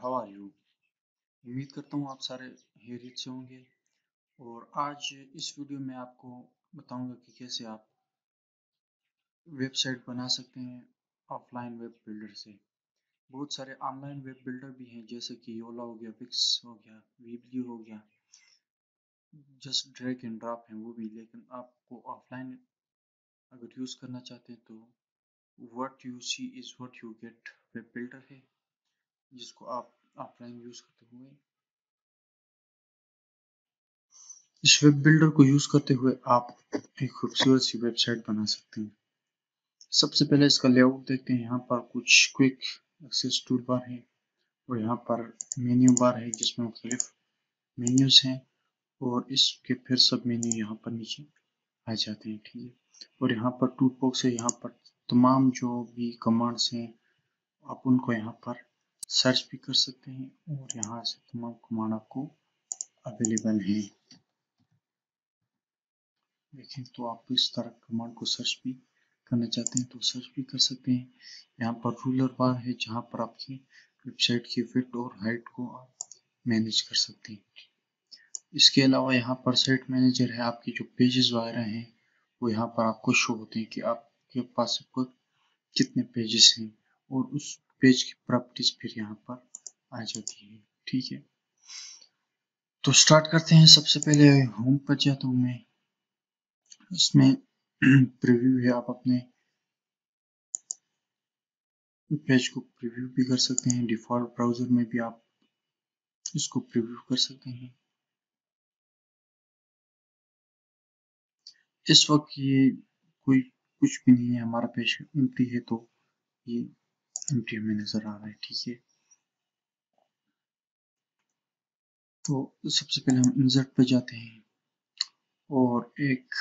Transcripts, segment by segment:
How are you उम्मीद करता हूँ आप सारे हेरियत से होंगे। और आज इस वीडियो में आपको बताऊँगा कि कैसे आप वेबसाइट बना सकते हैं ऑफलाइन वेब बिल्डर से। बहुत सारे ऑनलाइन वेब बिल्डर भी हैं, जैसे कि योला हो गया विक्स हो गया वीबली हो गया, जस्ट ड्रैग एंड ड्रॉप हैं वो भी। लेकिन आपको ऑफलाइन अगर यूज़ करना चाहते हैं तो what you see is what you get web builder है, जिसको आप ऑफलाइन यूज़ करते हुए। इस वेब बिल्डर को यूज़ करते हुए आप एक खूबसूरत सी वेबसाइट बना सकते हैं। सबसे पहले इसका लेआउट देखते हैं। यहाँ पर कुछ क्विक एक्सेस टूल बार है और यहाँ पर मेन्यू बार है जिसमें मुख्तलिफ़ मेन्यूज हैं और इसके फिर सब मेन्यू यहाँ पर नीचे आ जाते हैं, ठीक है? और यहाँ पर टूल बॉक्स है। यहाँ पर तमाम जो भी कमांड्स हैं, आप उनको यहाँ पर सर्च भी कर सकते हैं और यहाँ से तमाम कमांड आपको अवेलेबल हैं। देखें तो आप इस तरह कमांड को सर्च भी करना चाहते हैं तो सर्च भी कर सकते हैं। यहाँ पर रूलर बार है जहाँ पर आपकी वेबसाइट की फिट और हाइट को आप मैनेज कर सकते हैं। इसके अलावा यहाँ पर साइट मैनेजर है, आपके जो पेजेस वगैरह हैं, वो यहाँ पर आपको शो होते हैं कि आपके पास कितने पेजेस हैं और उस पेज की प्रॉपर्टीज़ फिर यहाँ पर आ जाती है, ठीक है? तो स्टार्ट करते हैं। सबसे पहले होम पर जाता हूँ मैं। इसमें प्रीव्यू है। आप अपने पेज को प्रीव्यू भी कर सकते हैं। डिफ़ॉल्ट ब्राउज़र में भी आप इसको प्रीव्यू कर सकते हैं। इस वक्त ये कोई कुछ भी नहीं है। हमारा पेज एम्प्टी है तो ये एम्प्टी हमें नज़र आ रहा है, ठीक है? तो सबसे पहले हम इंसर्ट पे जाते हैं और एक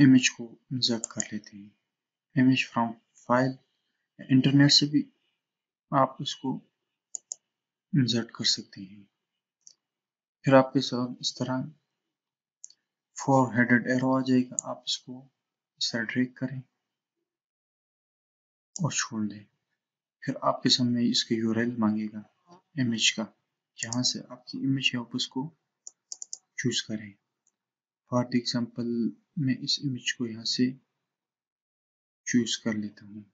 इमेज को इंसर्ट कर लेते हैं। इमेज फ्रॉम फ़ाइल इंटरनेट से भी आप इसको इंसर्ट कर सकते हैं। फिर आपके साथ इस तरह फोर हेडेड एरो आ जाएगा, आप इसको इस तरह ड्रैग करें और छोड़ दें। फिर आपके सामने इसके यूआरएल मांगेगा इमेज का। जहाँ से आपकी इमेज है, आप उसको चूज़ करें। फॉर एग्जांपल मैं इस इमेज को यहाँ से चूज़ कर लेता हूँ।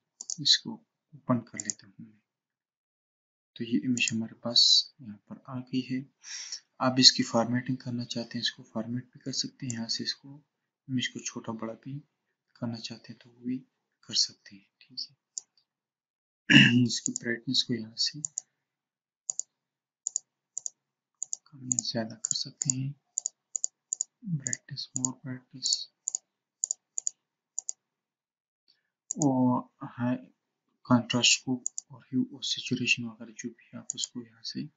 इसको ओपन कर लेता हूँ तो ये इमेज हमारे पास यहाँ पर आ गई है। आप इसकी फॉर्मेटिंग करना चाहते हैं, इसको फॉर्मेट भी कर सकते हैं। यहाँ से इसको इमेज को छोटा बड़ा भी करना चाहते हैं तो वो भी कर सकते हैं, ठीक है? इसकी ब्राइटनेस को यहाँ से कम या ज़्यादा कर सकते हैं। ब्राइटनेस मोर ब्राइटनेस और हाई कंट्रास्ट को और ह्यू और सिचुएशन वगैरह जो भी आप उसको यहाँ से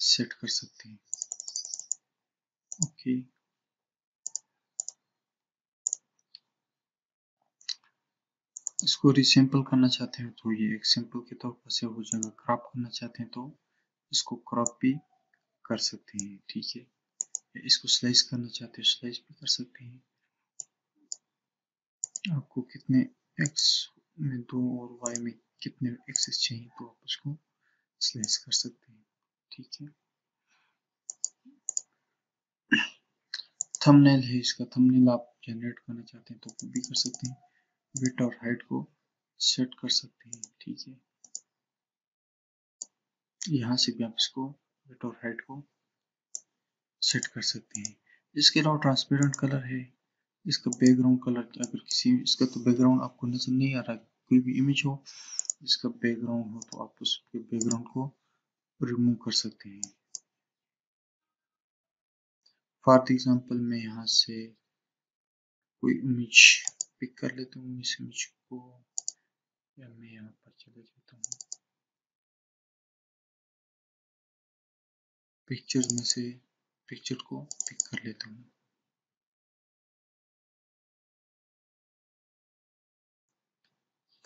सेट कर सकते हैं। Okay okay. इसको रिसेंपल करना चाहते हैं तो ये एक सिंपल के तौर पर से हो जाएगा। क्रॉप करना चाहते हैं तो इसको क्रॉप भी कर सकते हैं, ठीक है? इसको स्लाइस करना चाहते हैं स्लाइस भी कर सकते हैं। आपको कितने एक्स में दो और वाई में कितने एक्सेस चाहिए तो आप उसको स्लाइस कर सकते हैं, ठीक है? थंबनेल है इसका थंबनेल आप जनरेट करना चाहते हैं तो भी कर सकते हैं। विथ और हाइट को सेट कर सकते हैं, ठीक है? यहाँ से भी आप इसको विथ और हाइट को सेट कर सकते हैं। इसके अलावा ट्रांसपेरेंट कलर है। इसका बैकग्राउंड कलर अगर किसी, इसका तो बैकग्राउंड आपको नज़र नहीं आ रहा कोई भी इमेज हो, इसका बैकग्राउंड हो तो आप उसके बैकग्राउंड को रिमूव कर सकते हैं। फॉर एग्जांपल मैं यहाँ से कोई इमेज पिक कर लेता हूँ इस इमेज को, या मैं यहाँ पर चले जाता हूँ। पिक्चर में से पिक्चर को पिक कर लेता हूँ।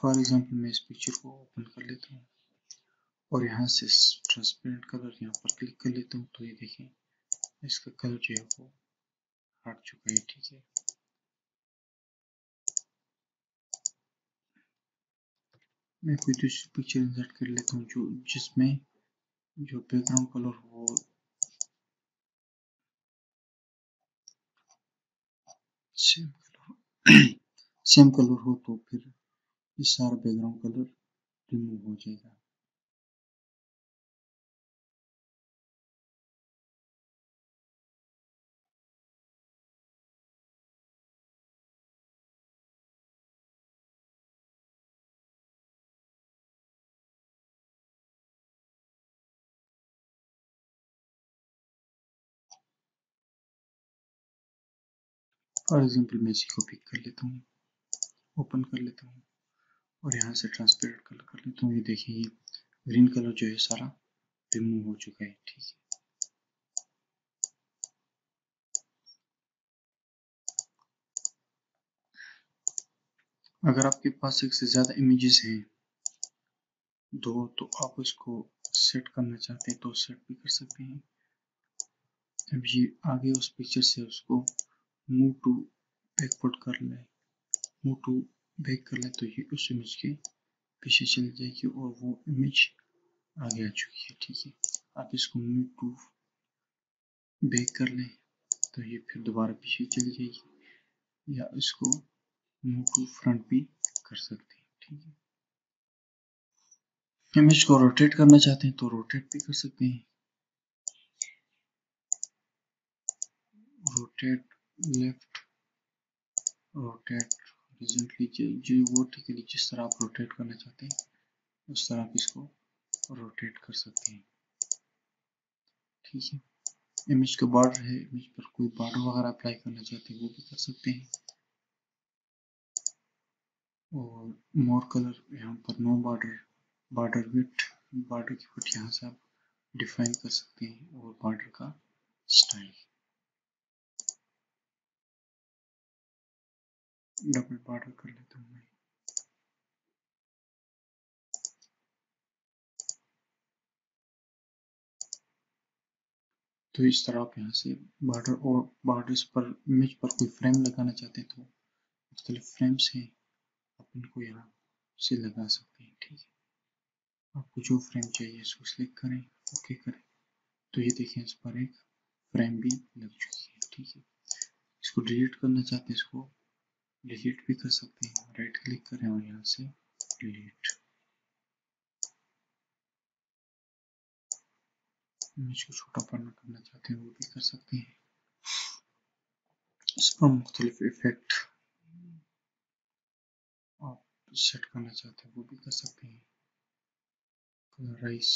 फॉर एग्जांपल मैं इस पिक्चर को ओपन कर लेता हूँ। और यहाँ से ट्रांसपेरेंट कलर यहाँ पर क्लिक कर लेता हूँ। तो ये देखें, इसका कलर जो है वो हट चुका है, ठीक है। मैं कोई दूसरी पिक्चर इंसर्ट कर लेता हूँ जो जिसमें जो बैकग्राउंड कलर हो। सेम कलर सेम कलर हो तो फिर ये सारा बैकग्राउंड कलर रिमूव हो जाएगा। फॉर एग्ज़ाम्पल मैं इसी को पिक कर लेता हूँ ओपन कर लेता हूँ और यहाँ से ट्रांसपेरेंट कलर कर लेता हूँ। ये देखिए, ये ग्रीन कलर जो है सारा रिमूव हो चुका है, ठीक है। अगर आपके पास एक से ज़्यादा इमेजेस हैं, दो तो आप उसको सेट करना चाहते हैं तो सेट भी कर सकते हैं। अब ये आगे उस पिक्चर से उसको मूव टू बैकवर्ड कर ले। मूव टू बैक कर ले तो ये उस इमेज के पीछे चली जाएगी और वो इमेज आगे आ चुकी है, ठीक है? आप इसको मूव टू बैक कर लें तो ये फिर दोबारा पीछे चली जाएगी। या इसको मूव टू फ्रंट भी कर सकते हैं, ठीक है? इमेज को रोटेट करना चाहते हैं तो रोटेट भी कर सकते हैं। रोटेट लेफ़्ट रोटेट हॉरिजॉन्टली जो वर्टिकली जिस तरह आप रोटेट करना चाहते हैं, उस तरह आप इसको रोटेट कर सकते हैं। ठीक है। इमेज का बॉर्डर है इमेज पर कोई बॉर्डर वगैरह अप्लाई करना चाहते हैं, वो भी कर सकते हैं। और मोर कलर यहाँ पर no border border with border की फिट यहाँ से आप डिफाइन कर सकते हैं, और बॉर्डर का स्टाइल डबल बॉर्डर कर लेता हूँ मैं। तो इस तरह आप यहाँ से बॉर्डर और बॉर्डर्स पर, इमेज पर कोई फ्रेम लगाना चाहते हैं तो मुख्तलिफ़ फ्रेम्स हैं। आप इनको यहाँ से लगा सकते हैं, ठीक है। आपको जो फ्रेम चाहिए इसको सिलेक्ट करें ओके करें। तो ये देखें इस पर एक फ्रेम भी लग चुकी है, ठीक है। इसको डिलीट करना चाहते हैं, इसको डिलीट भी कर सकते हैं। राइट क्लिक करें और यहाँ से डिलीट इमेज को छोटा पढ़ना करना चाहते हैं, वो भी कर सकते हैं। इस पर मुख्तलिफ़ इफ़ेक्ट आप सेट करना चाहते हैं, वो भी कर सकते हैं। कलराइज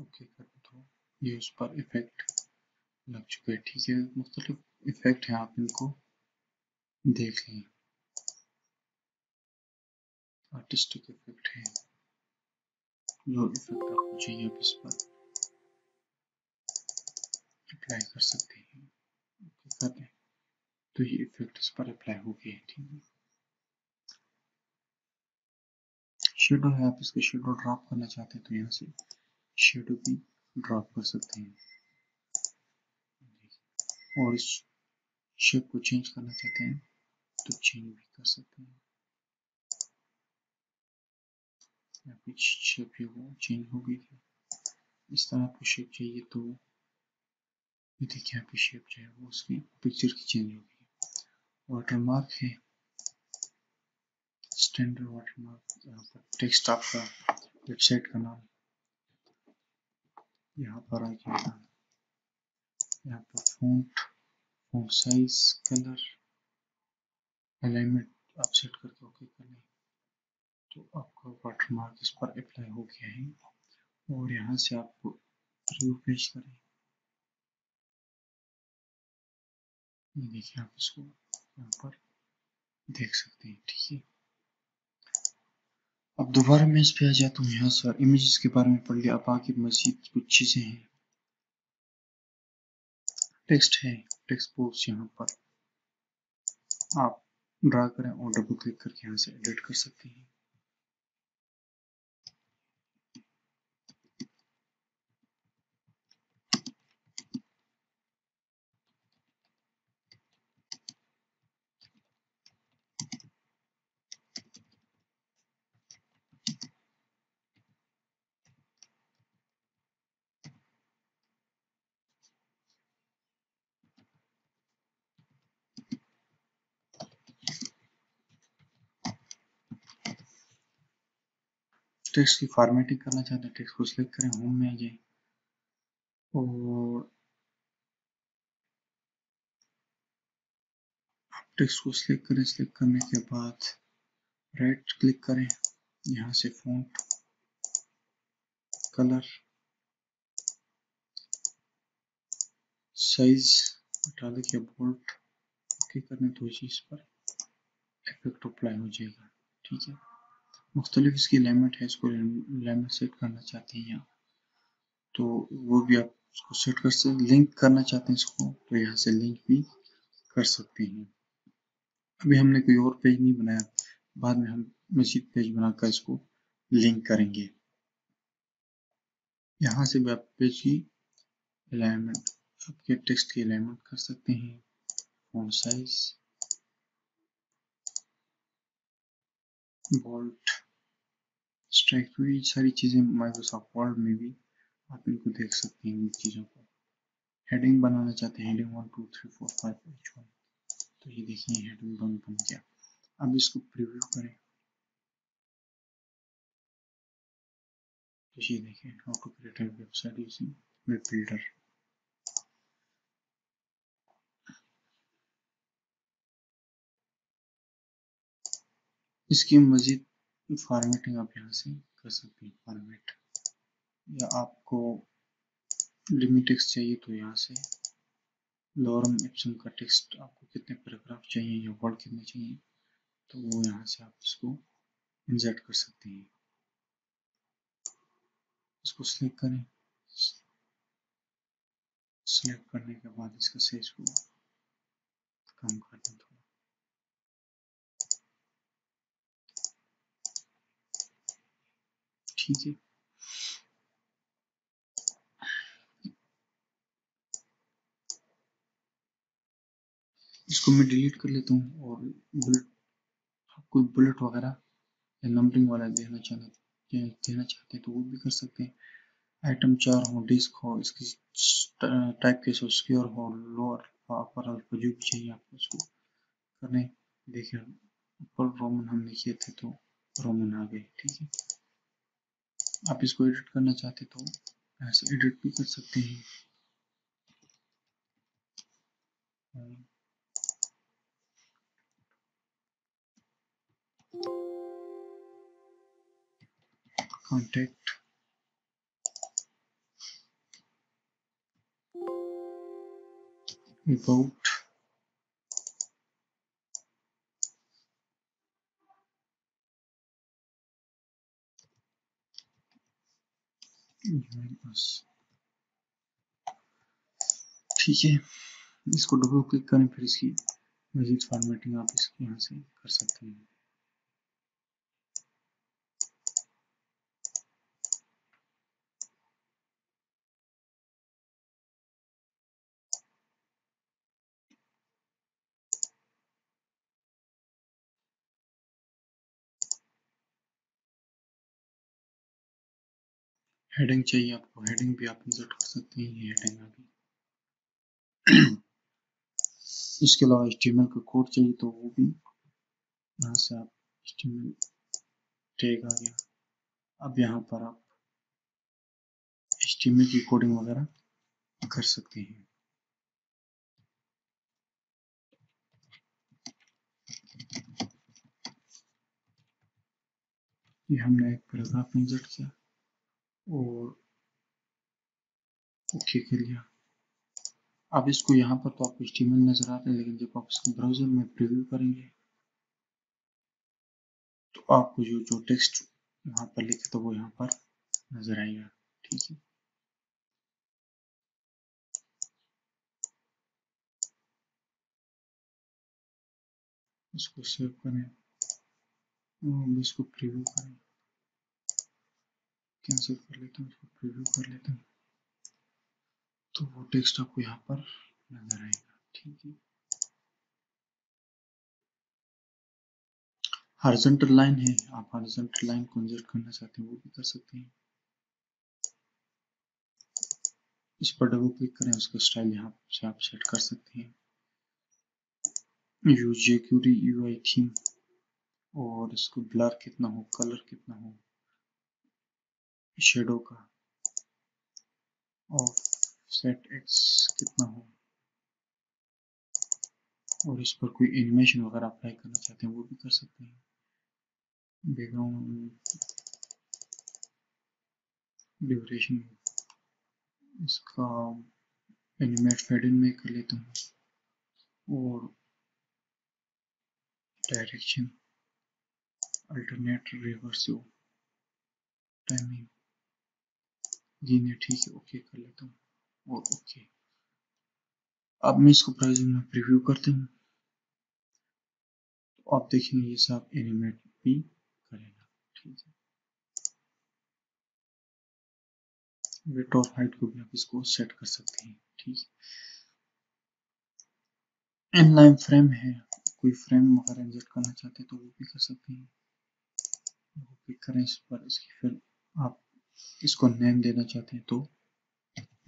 ओके कर दो। ये उस पर इफ़ेक्ट लग चुका है, ठीक है। मुख्तलिफ़ इफ़ेक्ट हैं, आप इनको देख लें। आर्टिस्टिक इफ़ेक्ट है। जो इफ़ेक्ट आपको चाहिए, आप इस पर अप्लाई कर सकते हैं। कर दें तो ये इफ़ेक्ट इस पर अप्लाई हो गया ठीक है। शेडो है, आप इसके शेडो ड्रॉप करना चाहते हैं तो यहाँ से शेडो भी ड्रॉप कर सकते हैं। और इस शेप को चेंज करना चाहते हैं तो चेंज भी कर सकते हैं। या कुछ शेप है वो चेंज हो गई थी। इस तरह आपको शेप चाहिए तो ये देखिए पे शेप जो है वो उसकी पिक्चर की चेंज हो गई। वाटरमार्क है। स्टैंडर्ड वाटरमार्क यहाँ पर टेक्स्ट आपका वेबसाइट का नाम यहाँ पर आ जाएगा यहाँ पर font font size colour alignment आप सेट करके ओके कर लें तो आपका वाटरमार्क इस पर अप्लाई हो गया है और यहाँ से आप रिव्यू पेश करें। ये देखिए आप इसको यहाँ पर देख सकते हैं, ठीक है। अब दोबारा मैं इस पे आ जाता हूँ यहाँ से इमेजेस के बारे में पढ़ लिया। अब आगे मजीद कुछ चीज़ें हैं। टेक्स्ट है, टेक्स्ट बॉक्स यहाँ पर। आप ड्रा करें और डबल क्लिक करके यहाँ से एडिट कर सकते हैं। टेक्स्ट की फॉर्मेटिंग करना चाहते हैं, टेक्स्ट को सिलेक्ट करें होम में आ जाए। और टेक्स्ट को सिलेक्ट करें सिलेक्ट करने के बाद राइट क्लिक करें, यहाँ से फॉन्ट कलर साइज़ हटा देखिए बोल्ट ओके करने तो इस पर इफ़ेक्ट अप्लाई हो जाएगा, ठीक है? मुख्तलिफ़ इसकी लिमिट है, इसको लिमिट सेट करना चाहते हैं यहाँ। तो वो भी आप उसको सेट कर सकते लिंक करना चाहते हैं इसको तो यहाँ से लिंक भी कर सकते हैं। अभी हमने कोई और पेज नहीं बनाया। बाद में हम मजीद पेज बनाकर इसको लिंक करेंगे। यहाँ से भी आप पेज की अलाइनमेंट आपके टेक्स्ट की अलाइनमेंट कर सकते हैं। फॉन्ट साइज़ बोल्ट स्ट्राइक हुई सारी चीज़ें माइक्रोसॉफ्ट वर्ड में भी आप इनको देख सकते हैं इन चीज़ों को। हेडिंग बनाना चाहते हैं heading one two three four five H one तो ये देखिए हेडिंग वन बन गया। अब इसको प्रीव्यू करें। तो ये देखिए how to website using web builder इसकी मजीद फॉर्मेटिंग आप यहाँ से कर सकते हैं फॉर्मेट या आपको लिमिटेक्स चाहिए तो यहाँ से लॉरम एप्सम का टेक्स्ट आपको कितने पैराग्राफ चाहिए या वर्ड कितने चाहिए तो वो यहाँ से आप इसको इंसर्ट कर सकते हैं। इसको सिलेक्ट करें। सिलेक्ट करने के बाद इसका साइज़ को कम कर दें थोड़ा। ठीक है इसको मैं डिलीट कर लेता हूँ और बुलेट कोई बुलेट वगैरह या नंबरिंग वाला देना चाहते देना चाहते हैं तो वो भी कर सकते हैं। आइटम चार हो डिस्क हो, इसकी टाइप केस हो स्क्योर हो लोअर अपर अल्फ़ा जो भी चाहिए आपको उसको करने। देखिए ऊपर रोमन हमने किए थे तो रोमन आ गए, ठीक है। आप इसको एडिट करना चाहते तो ऐसे एडिट भी कर सकते हैं। Contact about ठीक है। इसको डबल क्लिक करें, फिर इसकी मजीद फॉर्मेटिंग आप इसके यहाँ से कर सकते हैं। हेडिंग चाहिए आपको। हेडिंग भी आप इंसर्ट कर सकते हैं, ये हेडिंग आ गई। इसके अलावा एच का कोड चाहिए तो वो भी यहाँ से आप एच टैग आ गया। अब यहाँ पर आप एच की कोडिंग वगैरह कर सकते हैं। ये हमने एक पैराग्राफ इंसर्ट किया। और ओके कर लिया। अब इसको यहाँ पर तो आपको स्टीमल नज़र आता है, लेकिन जब आप इसको ब्राउज़र में प्रिव्यू करेंगे तो आपको जो जो टेक्स्ट यहाँ पर लिखे तो वो यहाँ पर नज़र आएगा, ठीक है। इसको सेव करें इसको प्रीव्यू करें। कैंसिल कर लेता हूँ इसको प्रीव्यू कर लेता हूँ। तो वो टेक्स्ट आपको यहाँ पर नज़र आएगा, ठीक है? हॉरिजॉन्टल लाइन है, आप हॉरिजॉन्टल लाइन को इंसर्ट करना चाहते हैं, वो भी कर सकते हैं। इस पर डबल क्लिक करें, उसका स्टाइल यहाँ से आप सेट कर सकते हैं। JQuery U I theme और इसको ब्लर कितना हो कलर कितना हो शेडो का ऑफ़ सेट एक्स कितना हो? और इस पर कोई एनिमेशन वगैरह अप्लाई करना चाहते हैं, वो भी कर सकते हैं। बैकग्राउंड ड्यूरेशन इसका एनिमेट फेडिंग में कर लेता हूँ। और डायरेक्शन अल्टरनेट रिवर्सिव टाइमिंग जी, नहीं, ठीक है ओके कर लेता हूँ। और ओके अब मैं इसको ब्राउजिंग में प्रीव्यू करता हूँ। तो आप देखेंगे ये सब एनिमेट भी करेगा, ठीक है। वेट और हाइट को भी आप इसको सेट कर सकते हैं, ठीक है। इनलाइन फ्रेम है, कोई फ्रेम वगैरह इंजर्ट करना चाहते हैं तो वो भी कर सकते हैं। वो क्लिक करें इस पर, इसकी फिर आप इसको नेम देना चाहते हैं तो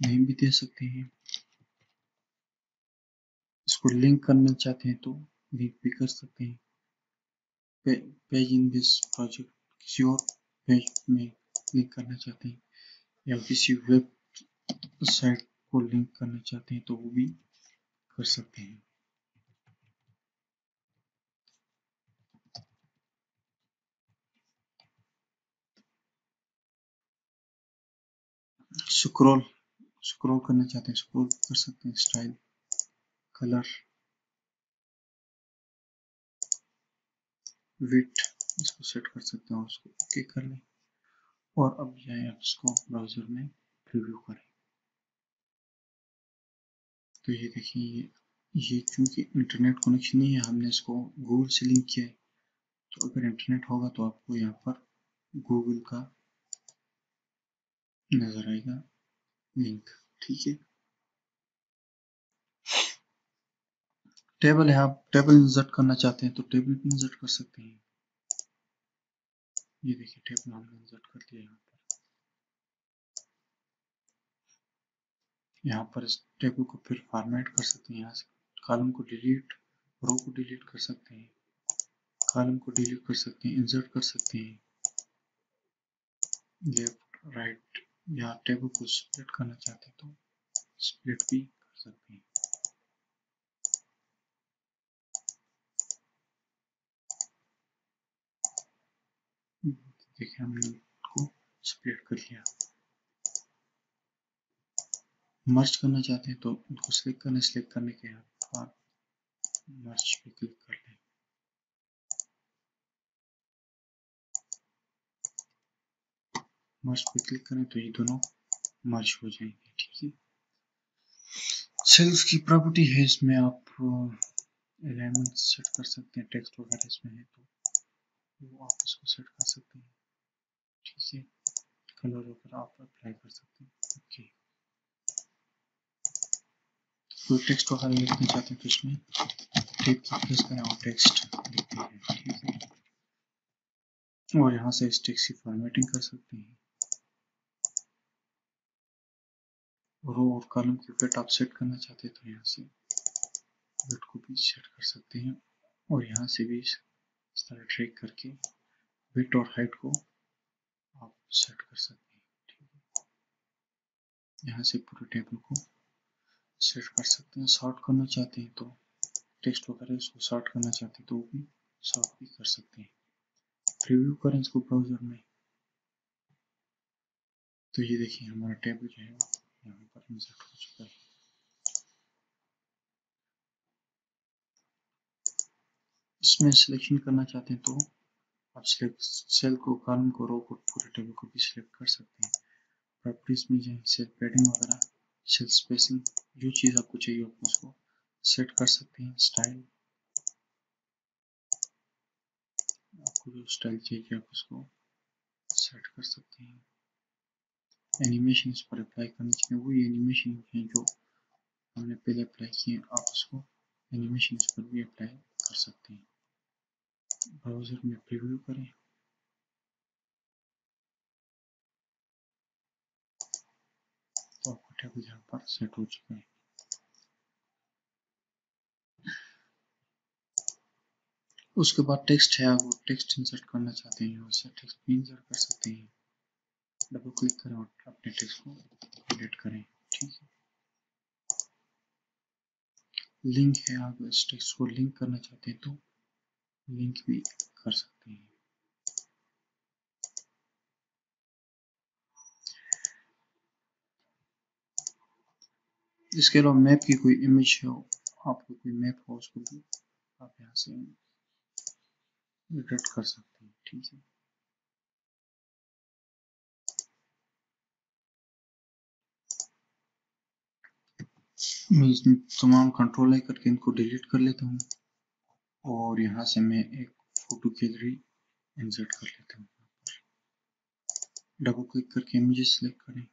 नेम भी दे सकते हैं। इसको लिंक करना चाहते हैं तो लिंक भी कर सकते हैं। पेज इन दिस प्रोजेक्ट किसी और पेज में लिंक करना चाहते हैं या किसी वेब साइट को लिंक करना चाहते हैं तो वो भी कर सकते हैं। स्क्रॉल स्क्रॉल करना चाहते हैं स्क्रॉल कर सकते हैं स्टाइल कलर विथ इसको सेट कर सकते हैं, उसको ओके कर लें। और अब जाए आप इसको ब्राउज़र में प्रीव्यू करें। तो ये देखिए, ये ये क्योंकि इंटरनेट कनेक्शन नहीं है, हमने इसको गूगल से लिंक किया है। तो अगर इंटरनेट होगा तो आपको यहाँ पर गूगल का नज़र आएगा। लिंक ठीक है। टेबल है, आप टेबल इंसर्ट करना चाहते हैं तो टेबल भी इंसर्ट कर सकते हैं। ये देखिए टेबल हमने इंसर्ट कर दिया यहाँ पर। यहाँ पर इस टेबल को फिर फॉर्मेट कर सकते हैं। यहाँ से कॉलम को डिलीट रो को डिलीट कर सकते हैं। कॉलम को डिलीट कर सकते हैं इंसर्ट कर सकते हैं। लेफ़्ट राइट या टेबल को स्प्लिट करना चाहते हैं तो स्प्लिट भी कर सकते हैं। देखिए हमने को स्प्लिट कर लिया। मर्ज करना चाहते हैं तो उनको सिलेक्ट करना सिलेक्ट करने के बाद मर्ज पे क्लिक कर लें। मर्ज पे क्लिक करें तो ये दोनों मर्ज हो जाएँगे, ठीक है? सेल्स की प्रॉपर्टी है इसमें आप एलिमेंट सेट कर सकते हैं टेक्स्ट वगैरह इसमें है तो वो आप इसको सेट कर सकते हैं, ठीक है? कलर वगैरह आप अप्लाई कर सकते हैं ओके कोई टेक्स्ट वगैरह लिखना चाहते हैं तो इसमें टिप की प्रेस करें और टेक्स्ट लिखते हैं, ठीक है? और यहाँ से इस टेक्स्ट की फॉर्मेटिंग कर सकते हैं। रो और कॉलम की फिट आप सेट करना चाहते हैं तो यहाँ से फिट को भी सेट कर सकते हैं और यहाँ से भी इस तरह ट्रैक करके विट और हाइट को आप सेट कर सकते हैं, ठीक है? यहाँ से पूरे टेबल को सेट कर सकते हैं। शॉर्ट करना चाहते हैं तो टेक्स्ट वगैरह इसको शॉर्ट करना चाहते हैं तो वो भी शॉर्ट भी कर सकते हैं। प्रीव्यू करें इसको ब्राउज़र में। तो ये देखिए हमारा टेबल जो है पर इंसर्ट हो चुका है इसमें सिलेक्शन करना चाहते हैं तो आप सिलेक्ट सेल को कॉलम को रो को पूरे टेबल को भी सिलेक्ट कर सकते हैं। प्रॉपर्टीज़ में जाए सेल पैडिंग वगैरह सेल स्पेसिंग जो चीज़ आपको चाहिए आप उसको सेट कर सकते हैं। स्टाइल आपको जो स्टाइल चाहिए आप उसको सेट कर सकते हैं। एनिमेशन इस पर अप्लाई करनी चाहिए वही एनिमेशन है जो हमने पहले अप्लाई किए आप उसको एनिमेशन पर भी अप्लाई कर सकते हैं ब्राउज़र में प्रीव्यू करें तो आपका टेबल यहाँ पर सेट हो चुका है। उसके बाद टेक्स्ट है, आप टेक्स्ट इंसर्ट करना चाहते हैं यहाँ से टेक्स्ट भी इंसर्ट कर सकते हैं। डबल क्लिक करें और अपने टेक्स्ट को एडिट करें, ठीक है? लिंक है, आप इस टेक्स्ट को लिंक करना चाहते हैं तो लिंक भी कर सकते हैं। इसके अलावा मैप की कोई इमेज हो, आपको कोई मैप हो, उसको भी आप यहाँ से एडिट कर सकते हैं, ठीक है? मैं इसमें तमाम कंट्रोल है करके इनको डिलीट कर लेता हूँ। और यहाँ से मैं एक फ़ोटो गैलरी इंसर्ट कर लेता हूँ। डबल क्लिक करके इमेजेस सेलेक्ट करें।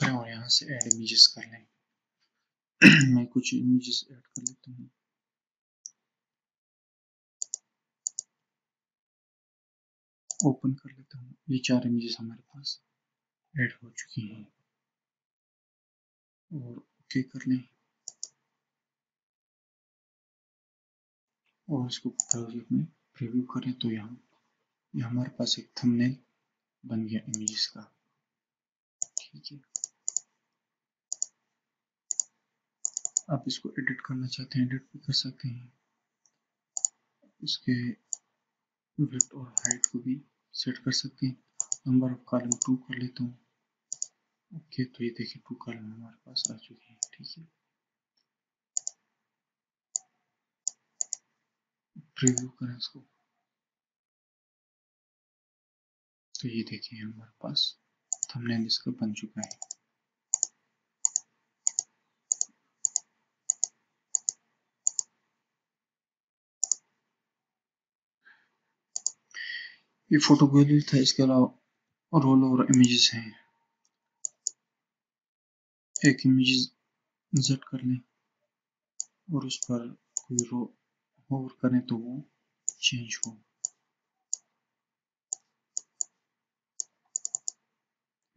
क्लिक करें और यहाँ से ऐड इमेजेस कर लें। मैं कुछ इमेजेस ऐड कर लेता हूँ। ओपन कर लेता हूँ। ये चार इमेजेस हमारे पास ऐड हो चुकी हैं। और ओके कर लें। और इसको ब्राउज़र में प्रीव्यू करें तो यहाँ ये हमारे पास एक थंबनेल बन गया इमेजेस का। ठीक है। आप इसको एडिट करना चाहते हैं एडिट भी कर सकते हैं। इसके विड्थ और हाइट को भी सेट कर सकते हैं। नंबर ऑफ़ कॉलम टू कर लेता हूँ। ओके तो ये देखिए टू कॉलम हमारे पास आ चुके हैं, ठीक है। प्रीव्यू करें इसको। तो ये देखिए हमारे पास थंबनेल इसका बन चुका है। ये फ़ोटो गैलरी था, इसके अलावा रोल और इमेजेस हैं। एक इमेज इंसर्ट कर लें और उस पर कोई रो होवर करें तो वो चेंज हो।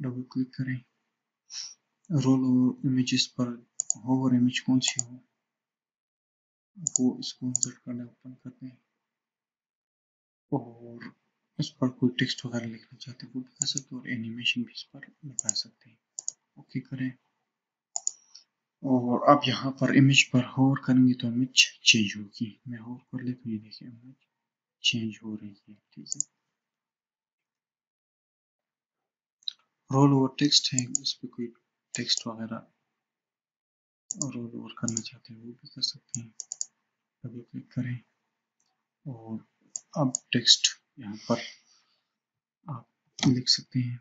डबल क्लिक करें। रोल और इमेजेस पर होवर इमेज कौन सी हो? वो इसको इंसर्ट करना ओपन करते हैं। और उस पर कोई टेक्स्ट वगैरह लिखना चाहते हैं, वो भी सकते हैं और एनिमेशन भी इस पर लगा सकते हैं। ओके करें। और अब यहाँ पर इमेज पर होवर करेंगे तो इमेज चेंज होगी। मैं होवर कर लेता हूँ, ये देखिए इमेज चेंज हो रही है, ठीक है। रोल ओवर टेक्स्ट है, इस पर कोई टेक्स्ट वगैरह रोल ओवर करना चाहते हैं, वो भी कर सकते हैं। डबल क्लिक करें। और अब टेक्स्ट यहाँ पर आप लिख सकते हैं।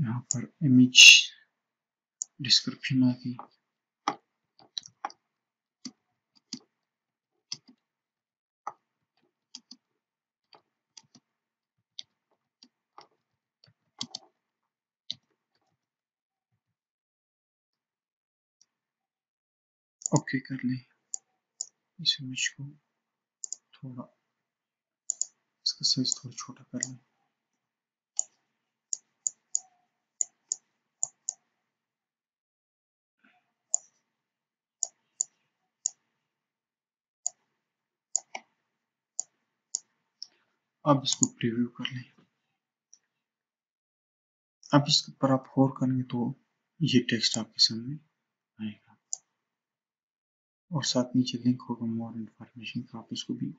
यहाँ पर इमेज डिस्क्रिप्शन आ ओके कर लें। इस इमेज को थोड़ा, इसका साइज़ थोड़ा छोटा कर लें। अब इसको प्रीव्यू कर लें। अब इसके ऊपर आप होर करेंगे तो ये टेक्स्ट आपके सामने और साथ नीचे लिंक होगा मोर इन्फॉर्मेशन का आप इसको भी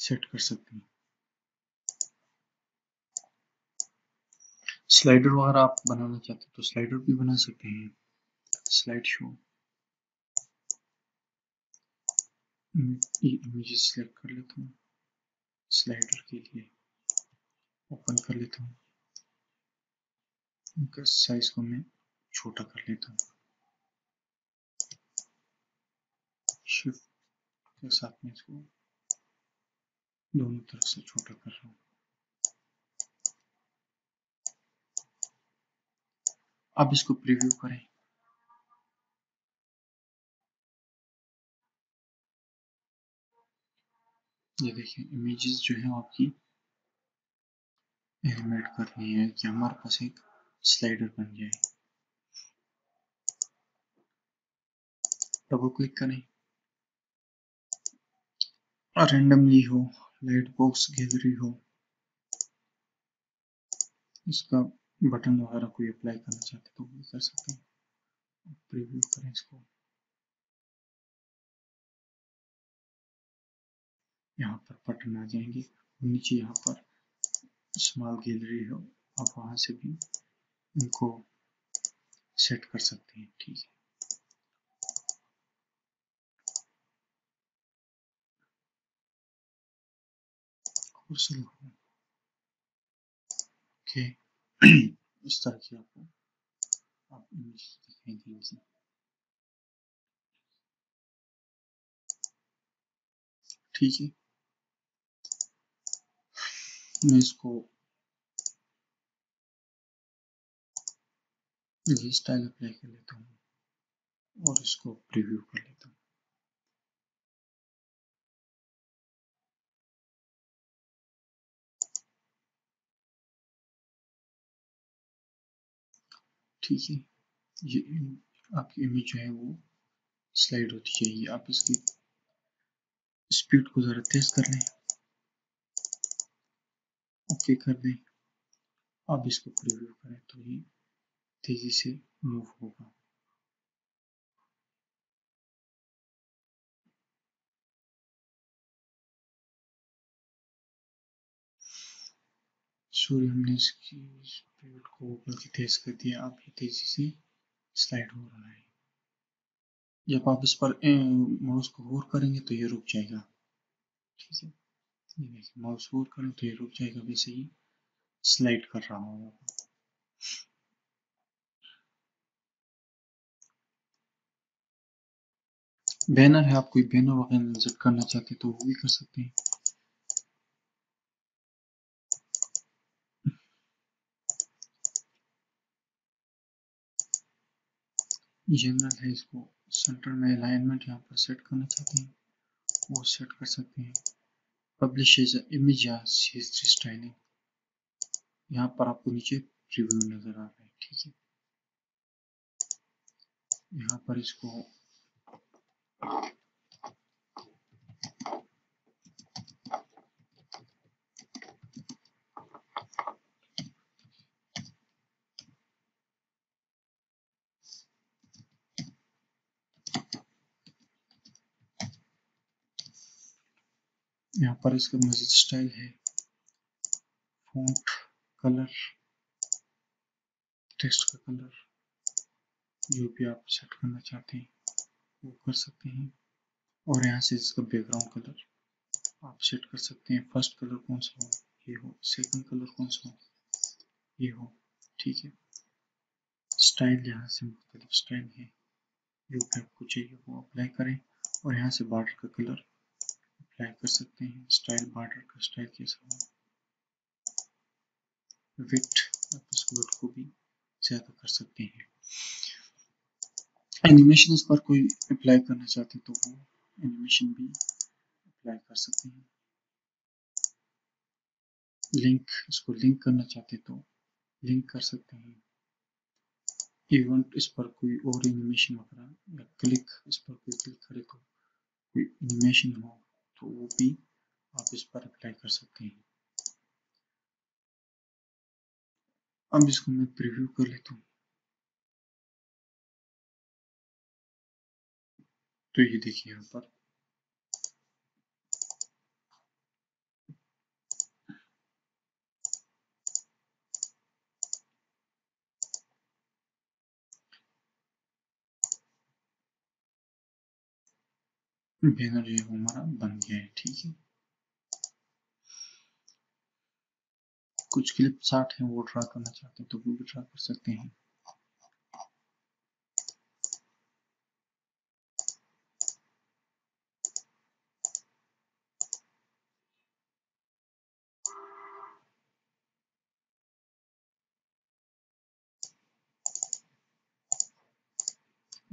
सेट कर सकते हैं। स्लाइडर वगैरह आप बनाना चाहते हैं तो स्लाइडर भी बना सकते हैं। स्लाइड शो इमेजेस सेलेक्ट कर लेता हूँ। स्लाइडर के लिए ओपन कर लेता हूँ। इनका साइज़ को मैं छोटा कर लेता हूँ। शिफ्ट के साथ में इसको दोनों तरफ़ से छोटा कर रहा हूँ। अब इसको प्रीव्यू करें। ये देखिए इमेजेस जो है आपकी एनिमेट करनी है कि हमारे पास एक स्लाइडर बन जाए डबल क्लिक करें। रेंडमली हो लाइट बॉक्स गैलरी हो, इसका बटन वगैरह कोई अप्लाई करना चाहते तो वो कर सकते हैं। प्रीव्यू करें इसको। यहाँ पर बटन आ जाएँगे नीचे यहाँ पर स्मॉल गैलरी हो, आप वहाँ से भी इनको सेट कर सकते हैं, ठीक है। कुर्सल ओके इस तरह की आपको, आप इमेज दिखाई देंगी। ठीक है। मैं इसको ये स्टाइल अप्लाई कर लेता हूँ और इसको प्रीव्यू कर लेता हूँ। ठीक है। ये, आपकी इमेज जो है वो स्लाइड होती चाहिए आप इसकी स्पीड को ज़रा तेज कर लें। ओके कर दें। अब इसको प्रीव्यू करें तो ये तेज़ी से मूव होगा। सॉरी हमने इसकी स्पीड को बल्कि तेज कर दिया। अब ये तेज़ी से स्लाइड हो रहा है। जब आप इस पर माउस को होर करेंगे तो ये रुक जाएगा। ठीक है? ये देखिए माउस होर करें तो ये रुक जाएगा। वैसे ही स्लाइड कर रहा होगा बैनर है, आप कोई बैनर वगैरह नज़र करना चाहते हैं तो वो भी कर सकते हैं। जनरल है इसको। सेंटर में अलाइनमेंट यहाँ पर सेट करना चाहते हैं। वो सेट कर सकते हैं। पब्लिश इमेज या स्टाइलिंग यहाँ पर आपको नीचे प्रीव्यू नज़र आ रहा है, ठीक है? यहाँ पर इसको यहाँ पर इसका मजीद स्टाइल है। फॉन्ट कलर, टेक्स्ट का कलर जो भी आप सेट करना चाहते हैं, वो कर सकते हैं। और यहाँ से इसका बैकग्राउंड कलर आप सेट कर सकते हैं। फ़र्स्ट कलर कौन सा हो? ये हो। सेकंड कलर कौन सा हो? ये हो। ठीक है। स्टाइल यहाँ से मुख्तलिफ़ स्टाइल है। जो भी आपको चाहिए वो अप्लाई करें। और यहाँ से बॉर्डर का कलर अप्लाई कर सकते हैं स्टाइल बॉर्डर का स्टाइल कैसा हो विथ आप इस विथ को भी ज़्यादा कर सकते हैं। एनिमेशन इस पर कोई अप्लाई करना चाहते तो वो एनिमेशन भी अप्लाई कर सकते हैं। लिंक इसको लिंक करना चाहते तो लिंक कर सकते हैं। इवेंट इस पर कोई और एनिमेशन वगैरह या क्लिक इस पर कोई क्लिक करे तो कोई एनिमेशन हो। तो वो भी आप इस पर अप्लाई कर सकते हैं। अब इसको मैं प्रीव्यू कर लेता हूँ। तो ये देखिए यहाँ पर। बैनर जो है वो हमारा बन गया है, ठीक है। कुछ क्लिप साठ है, वो ड्रा करना चाहते हैं तो वो भी ड्रा कर सकते हैं।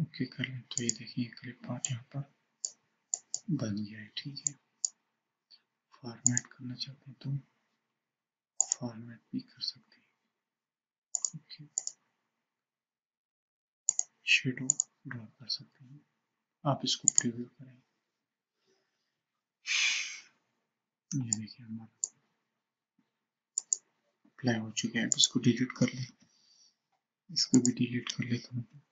ओके कर लें तो ये देखिए क्लिप पार्ट यहाँ पर। बन है, ठीक है। फॉर्मेट करना चाहते हैं तो फॉर्मेट भी कर सकते हैं। ओके शेडो ड्रॉ कर सकते हैं। आप इसको प्रीव्यू करें। ये देखिए हमारा। अप्लाई हो चुका है इसको डिलीट कर ले। इसको भी डिलीट कर लेता हूँ।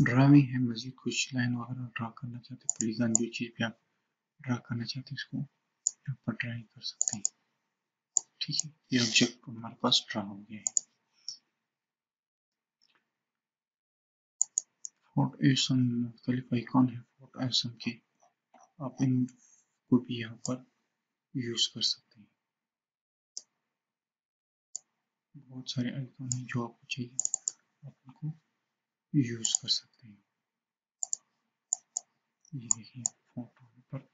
ड्राइंग है मजीद कुछ लाइन वगैरह ड्रा करना चाहते हैं। पॉलीगॉन जो चीज़ भी आप ड्रा करना चाहते हैं इसको, यहाँ पर ड्राइंग कर सकते हैं। ठीक है, ये ऑब्जेक्ट हमारे पास ड्रा हो गया है। फोर्ट एसन मुख्तलिफ़ आइकॉन है फोर्ट एसन के। आप इनको भी यहाँ पर यूज़ कर सकते हैं। बहुत सारे आइकॉन हैं जो आपको चाहिए, आप उनको यूज़ कर सकते हैं। ये देखिए फ़ोटो पर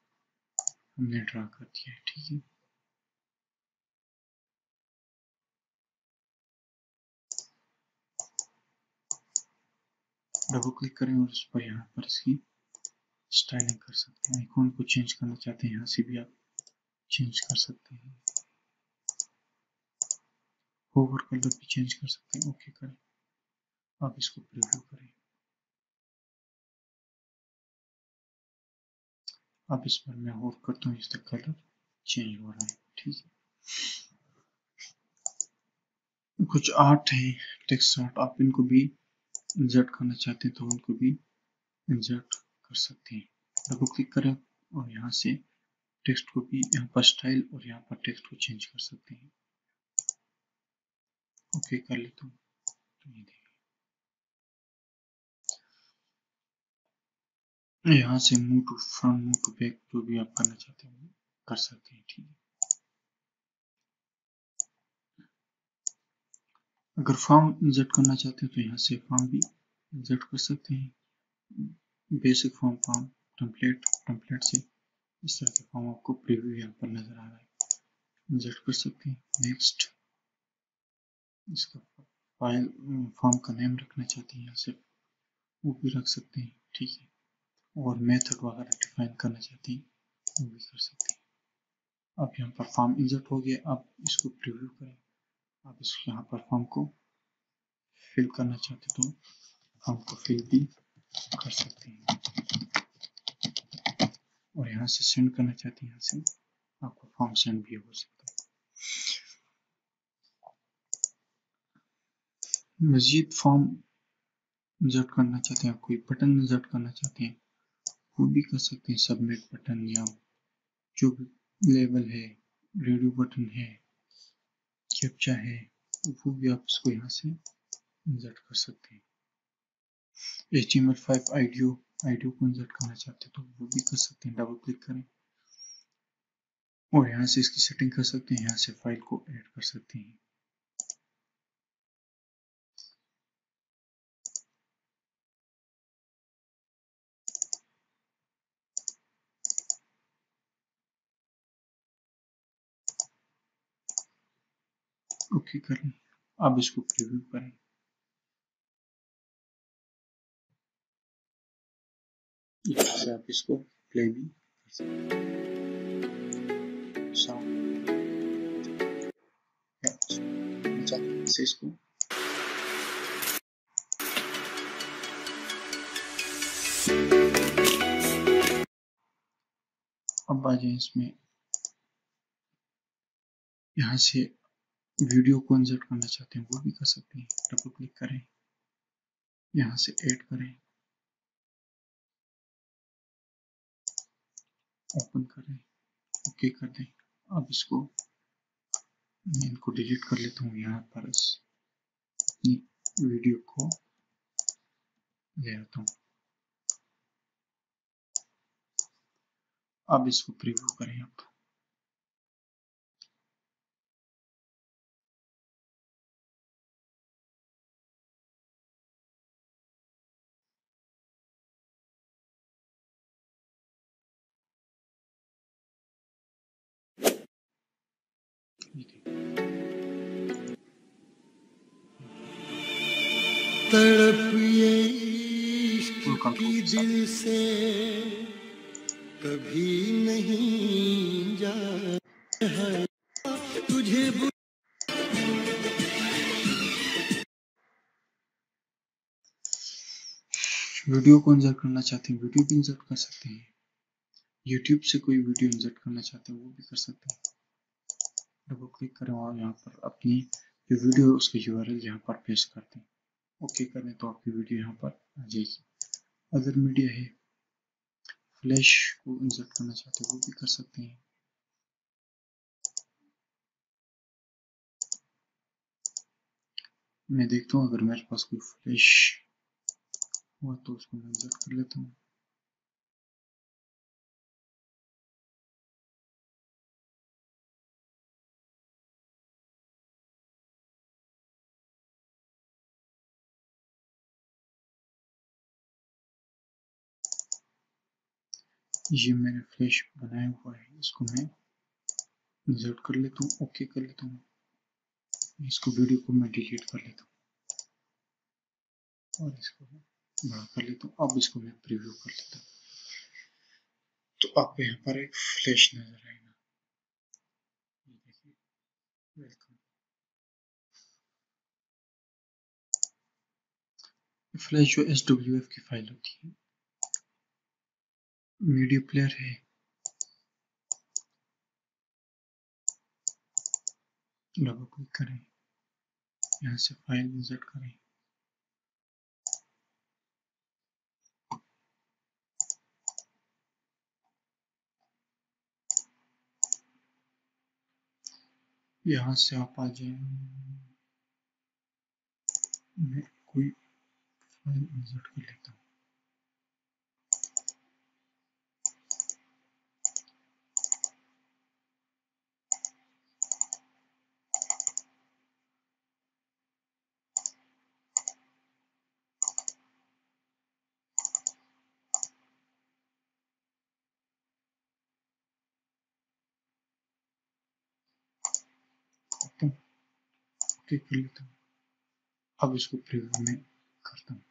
हमने ड्रा कर दिया है, ठीक है? डबल क्लिक करें और उस पर यहाँ पर इसकी स्टाइलिंग कर सकते हैं। आइकॉन को चेंज करना चाहते हैं, यहाँ से भी आप चेंज कर सकते हैं। ओवर कलर भी चेंज कर सकते हैं ओके करें। आप इसको प्रीव्यू करें। अब इस पर मैं और करता हूँ, इसका कलर चेंज हो रहा है, ठीक है? कुछ आर्ट है टेक्स्ट आर्ट आप इनको भी इंसर्ट करना चाहते हैं तो उनको भी इंसर्ट कर सकते हैं। डबल क्लिक करें और यहाँ से टेक्स्ट को भी, यहाँ पर स्टाइल और यहाँ पर टेक्स्ट को चेंज कर सकते हैं। ओके कर लेता हूँ। तो ये देखिए यहाँ से move to front move to back जो भी आप करना चाहते हैं, कर सकते हैं, ठीक है। अगर फॉर्म इंसर्ट करना चाहते हैं तो यहाँ से फॉर्म भी इंसर्ट कर सकते हैं। Basic form form template template से इस तरह के फॉर्म आपको प्रीव्यू यहाँ पर नज़र आ रहा है। इंसर्ट कर सकते हैं। नेक्स्ट इसका फ़ाइल फॉर्म का नेम रखना चाहते हैं यहाँ से, वो भी रख सकते हैं, ठीक है। और मेथड वगैरह डिफाइन करना चाहते हैं वो भी कर सकते हैं। अब यहाँ पर फॉर्म इंसर्ट हो गया, अब इसको प्रीव्यू करें। आप इस यहाँ पर फॉर्म को फिल करना चाहते तो फॉर्म को फिल भी कर सकते हैं। और यहाँ से सेंड करना चाहते हैं, यहाँ से आपको फॉर्म सेंड भी हो सकता है। मजीद फॉर्म इंसर्ट करना चाहते हैं कोई बटन इंसर्ट करना चाहते हैं वो भी कर सकते हैं सबमिट बटन या जो भी लेवल है रेडियो बटन है कैप्चा है, वो भी आप इसको यहाँ से इंसर्ट कर सकते हैं। H M L five audio audio को इंसर्ट करना चाहते हैं तो वो भी कर सकते हैं डबल क्लिक करें। और यहाँ से इसकी सेटिंग कर सकते हैं, यहाँ से फ़ाइल को ऐड कर सकते हैं। ओके, करें। अब इसको प्रीव्यू करें। आप इसको प्ले भी कर सकते इसको। अब आ जाए इसमें। यहाँ से वीडियो को इंसर्ट करना चाहते हैं, वो भी कर सकते हैं। डबल क्लिक करें। यहाँ से ऐड करें। ओपन करें। ओके कर दें। अब इसको मैं इनको डिलीट कर लेता हूँ यहाँ पर। अपनी वीडियो को ले आता हूँ। अब इसको प्रीव्यू करें आप। तड़प ये इश्क की दिल से कभी नहीं जा तुझे वीडियो को इंसर्ट करना चाहते हैं वीडियो भी इंसर्ट कर सकते हैं। यूट्यूब से कोई वीडियो इंसर्ट करना चाहते हैं वो भी कर सकते हैं। डबल क्लिक करें और यहाँ पर अपनी जो वीडियो उसकी यू आर यहाँ पर पेश करते हैं ओके करें तो आपकी वीडियो यहाँ पर आ जाएगी। अदर मीडिया है, फ्लैश को इंसर्ट करना चाहते हैं, वो भी कर सकते हैं। मैं देखता हूँ, अगर मेरे पास कोई फ्लैश हुआ तो उसको मैं इंसर्ट कर लेता हूँ। ये मैंने फ्लैश बनाया हुआ है, इसको मैं इंसर्ट कर लेता हूँ ओके कर लेता हूँ। इसको वीडियो को मैं डिलीट कर लेता हूँ। और इसको बड़ा कर लेता हूँ। अब इसको मैं प्रीव्यू कर लेता हूँ। तो आप यहाँ पर एक फ्लैश नज़र आएगा। ये देखिए वेलकम फ्लैश जो एस डब्ल्यू एफ़ की फ़ाइल होती है मीडिया प्लेयर है। डबल क्लिक करें। यहाँ से फ़ाइल इंसर्ट करें। यहाँ से आप आ जाए। मैं कोई फ़ाइल इंसर्ट कर लेता हूँ। ओके कर लेता हूँ अब इसको प्रीव्यू में करता हूँ।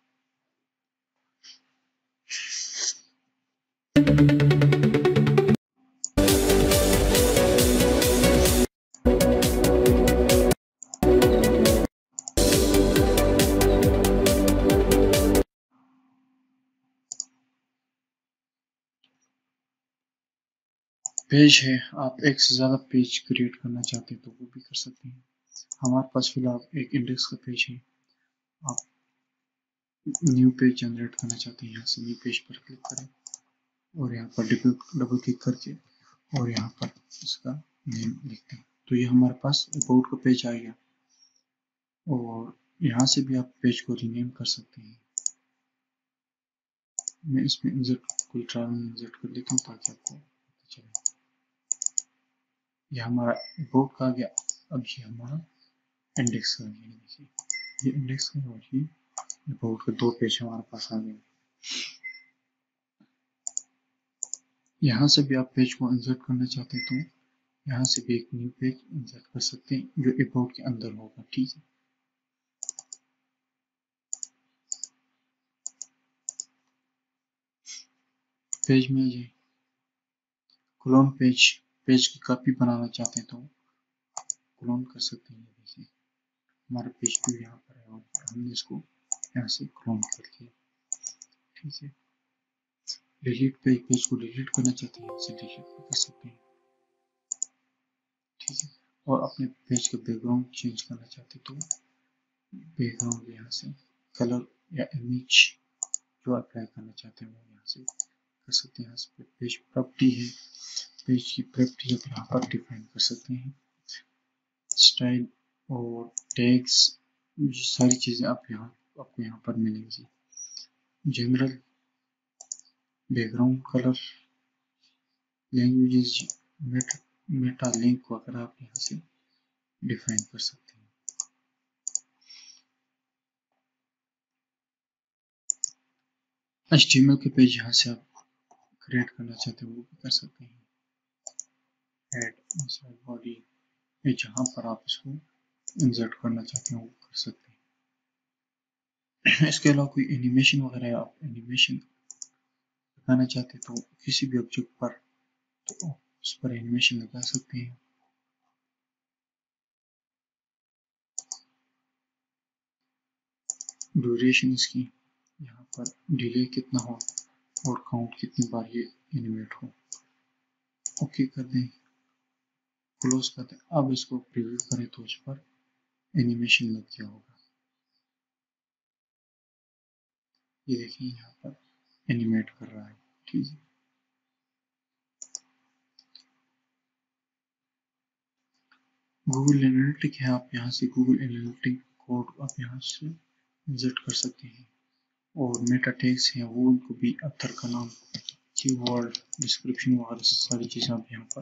पेज है, आप एक से ज़्यादा पेज क्रिएट करना चाहते हैं तो वो भी कर सकते हैं। हमारे पास फ़िलहाल एक इंडेक्स का पेज है। आप न्यू पेज जनरेट करना चाहते हैं, यहाँ से न्यू पेज पर क्लिक करें और यहाँ पर डबल क्लिक करके और यहाँ पर इसका नेम लिखते हैं। तो ये हमारे पास अबाउट का पेज आ गया और यहाँ से भी आप पेज को रीनेम कर सकते हैं। मैं इसमें इंजर्ट कोई ट्रावल इंजर्ट कर लेता हूँ ताकि आपको चले। ये हमारा अबाउट का आ गया। अब ये हमारा इंडेक्स का ये देखिए। ये इंडेक्स का और ये अबाउट के दो पेज हमारे पास आ गए। यहाँ से भी आप पेज को इंसर्ट करना चाहते हैं तो यहाँ से भी एक न्यू पेज इंसर्ट कर सकते हैं, जो अबाउट के अंदर होगा, ठीक है? पेज में जाए क्लोन पेज पेज की कॉपी बनाना चाहते हैं तो क्लोन कर सकते हैं। देखिए हमारा पेज भी यहाँ पर है और हमने इसको यहाँ से क्लोन कर लिया ठीक है। डिलीट पेज पेज को डिलीट करना चाहते हैं इसे डिलीट कर सकते हैं। ठीक है। और अपने पेज का बैकग्राउंड चेंज करना चाहते तो बैकग्राउंड यहाँ से कलर या इमेज जो अप्लाई करना चाहते हैं वो यहाँ से कर सकते हैं। यहाँ से पेज प्रॉपर्टी है। पेज की प्रॉपर्टी यहाँ पर डिफाइन कर सकते हैं। स्टाइल और टैग्स सारी चीज़ें आप यहाँ, आपको यहाँ पर मिलेंगी। General background colour languages meta link वगैरह आप यहाँ से डिफाइन कर सकते हैं। एचटीएमएल के पेज यहाँ से आप क्रिएट करना चाहते हैं, वो भी कर सकते हैं। हेड बॉडी ये जहाँ पर आप इसको इंसर्ट करना चाहते हैं, वो कर सकते हैं। इसके अलावा कोई एनिमेशन वगैरह आप एनिमेशन लगाना चाहते हैं तो किसी भी ऑब्जेक्ट पर तो उस पर एनिमेशन लगा सकते हैं। ड्यूरेशन इसकी यहाँ पर डिले कितना हो और काउंट कितनी बार ये एनिमेट हो। ओके कर दें। क्लोज कर दें अब इसको प्रीव्यू करें तो उस पर एनिमेशन लग गया होगा। ये देखिए यहाँ पर एनिमेट कर रहा है। ठीक है। गूगल एनालिटिक है, आप यहाँ से गूगल एनालिटिक कोड आप यहाँ से विज़िट कर सकते हैं। और मेटा टैग्स हैं, वो उनको भी अतर का नाम कीवर्ड डिस्क्रिप्शन वगैरह सारी चीज़ें आप यहाँ पर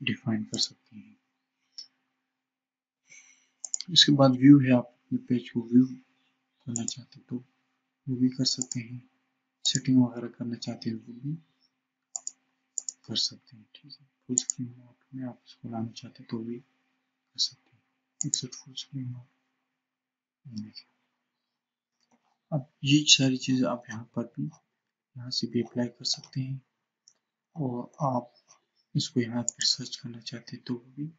डिफाइन कर सकते हैं। इसके बाद व्यू है आप अपने पेज को व्यू करना चाहते हैं तो वो भी कर सकते हैं। सेटिंग वगैरह करना चाहते हैं वो भी कर सकते हैं, ठीक है। फुल स्क्रीन मोड में आप इसको लाना चाहते हैं तो भी कर सकते हैं। एक्सेट फुल स्क्रीन मोड अब ये सारी चीज़ें आप यहाँ पर भी, यहाँ से भी अप्लाई कर सकते हैं। और आप इसको यहाँ पर सर्च करना चाहते हैं तो वो भी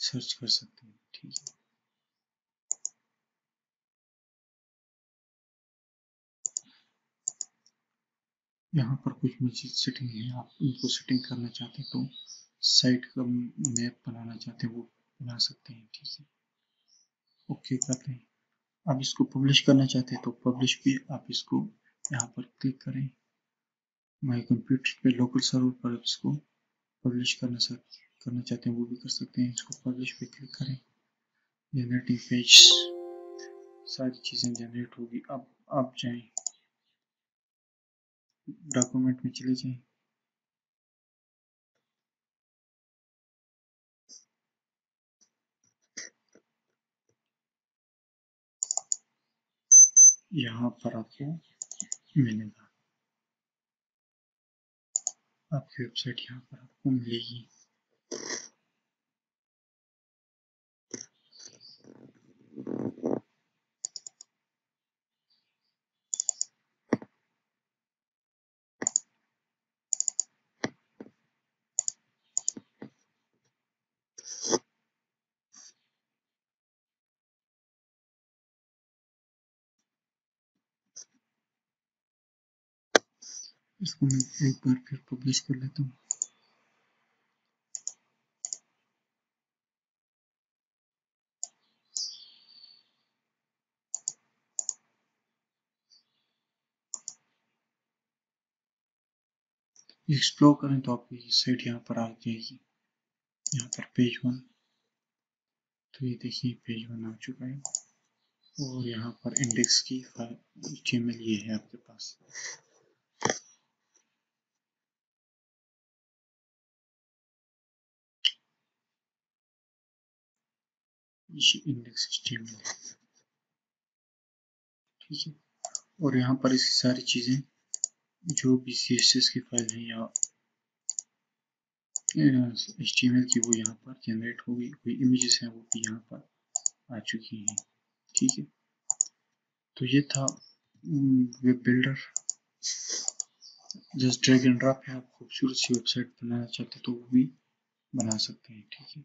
सर्च कर सकते हैं। ठीक है। यहाँ पर कुछ मजीद सेटिंग है। आप इनको सेटिंग करना चाहते हैं तो साइट का मैप बनाना चाहते हैं, वो बना सकते हैं। ठीक है। ओके करते हैं। आप इसको पब्लिश करना चाहते हैं तो पब्लिश भी आप इसको यहाँ पर क्लिक करें। माई कंप्यूटर पे लोकल सर्वर पर इसको पब्लिश करना सर, करना चाहते हैं, वो भी कर सकते हैं। इसको पब्लिश पे क्लिक करें। जनरेटिंग पेज सारी चीज़ें जनरेट होगी। अब, आप जाएँ। डॉक्यूमेंट में चले जाएँ। यहाँ पर आपको मिलेगा। आपकी वेबसाइट यहाँ पर आपको मिलेगी। इसको मैं एक बार फिर पब्लिश कर लेता हूँ। एक्सप्लोर करें तो आपकी साइट यहाँ पर आ जाएगी। यहाँ पर पेज वन तो ये देखिए पेज वन आ चुका है। और यहाँ पर इंडेक्स की फ़ाइल ये है आपके पास। इंडेक्स एचटीएमएल है ठीक है? और यहाँ पर इसकी सारी चीज़ें, जो भी सी एस एस की फ़ाइल है या एच टी एम एल की, वो यहाँ पर जनरेट होगी कोई इमेजेस हैं, वो भी यहाँ पर आ चुकी हैं। ठीक है? तो ये था web builder just drag and drop है, आप खूबसूरत सी वेबसाइट बनाना चाहते तो वो भी बना सकते हैं। ठीक है?